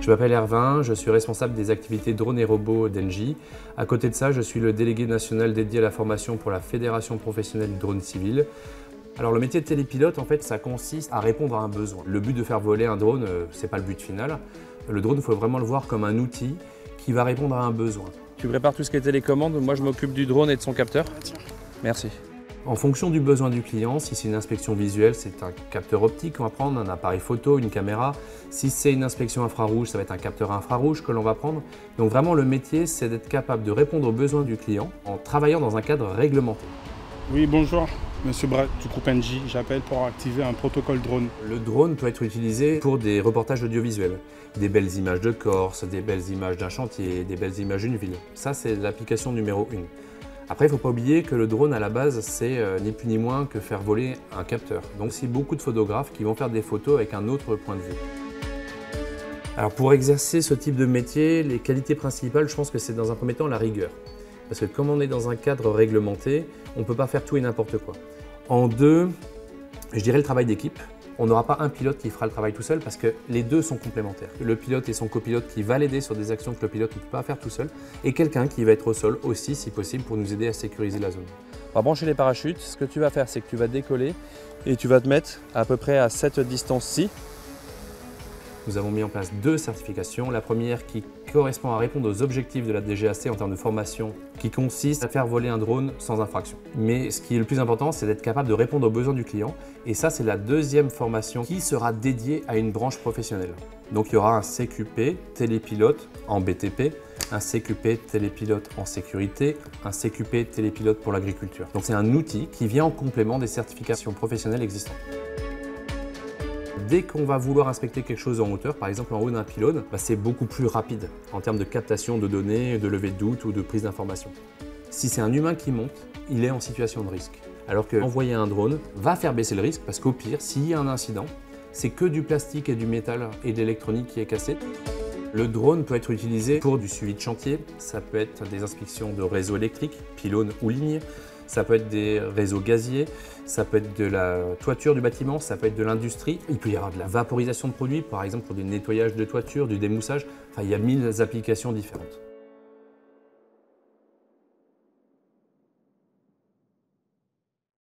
Je m'appelle Hervin, je suis responsable des activités drone et robots d'Engie. À côté de ça, je suis le délégué national dédié à la formation pour la Fédération professionnelle drone civil. Alors le métier de télépilote, en fait, ça consiste à répondre à un besoin. Le but de faire voler un drone, euh, c'est pas le but final. Le drone, il faut vraiment le voir comme un outil qui va répondre à un besoin. Tu prépares tout ce qui est télécommande, moi je m'occupe du drone et de son capteur. Merci. En fonction du besoin du client, si c'est une inspection visuelle, c'est un capteur optique qu'on va prendre, un appareil photo, une caméra. Si c'est une inspection infrarouge, ça va être un capteur infrarouge que l'on va prendre. Donc vraiment le métier, c'est d'être capable de répondre aux besoins du client en travaillant dans un cadre réglementé. Oui, bonjour, monsieur Brat du groupe NJ. J'appelle pour activer un protocole drone. Le drone peut être utilisé pour des reportages audiovisuels, des belles images de Corse, des belles images d'un chantier, des belles images d'une ville. Ça, c'est l'application numéro 1. Après, il ne faut pas oublier que le drone, à la base, c'est euh, ni plus ni moins que faire voler un capteur. Donc, c'est beaucoup de photographes qui vont faire des photos avec un autre point de vue. Alors, pour exercer ce type de métier, les qualités principales, je pense que c'est dans un premier temps la rigueur. Parce que comme on est dans un cadre réglementé, on ne peut pas faire tout et n'importe quoi. En deux, je dirais le travail d'équipe on n'aura pas un pilote qui fera le travail tout seul parce que les deux sont complémentaires. Le pilote et son copilote qui va l'aider sur des actions que le pilote ne peut pas faire tout seul et quelqu'un qui va être au sol aussi si possible pour nous aider à sécuriser la zone. On va brancher les parachutes. Ce que tu vas faire, c'est que tu vas décoller et tu vas te mettre à peu près à cette distance-ci nous avons mis en place deux certifications. La première qui correspond à répondre aux objectifs de la DGAC en termes de formation, qui consiste à faire voler un drone sans infraction. Mais ce qui est le plus important, c'est d'être capable de répondre aux besoins du client. Et ça, c'est la deuxième formation qui sera dédiée à une branche professionnelle. Donc il y aura un CQP télépilote en BTP, un CQP télépilote en sécurité, un CQP télépilote pour l'agriculture. Donc c'est un outil qui vient en complément des certifications professionnelles existantes. Dès qu'on va vouloir inspecter quelque chose en hauteur, par exemple en haut d'un pylône, bah, c'est beaucoup plus rapide en termes de captation de données, de levée de doute ou de prise d'information. Si c'est un humain qui monte, il est en situation de risque. Alors que envoyer un drone va faire baisser le risque parce qu'au pire, s'il y a un incident, c'est que du plastique et du métal et de l'électronique qui est cassé. Le drone peut être utilisé pour du suivi de chantier, ça peut être des inspections de réseaux électriques, pylônes ou lignes, ça peut être des réseaux gaziers, ça peut être de la toiture du bâtiment, ça peut être de l'industrie. Il peut y avoir de la vaporisation de produits, par exemple pour du nettoyage de toiture, du démoussage. Enfin, il y a mille applications différentes.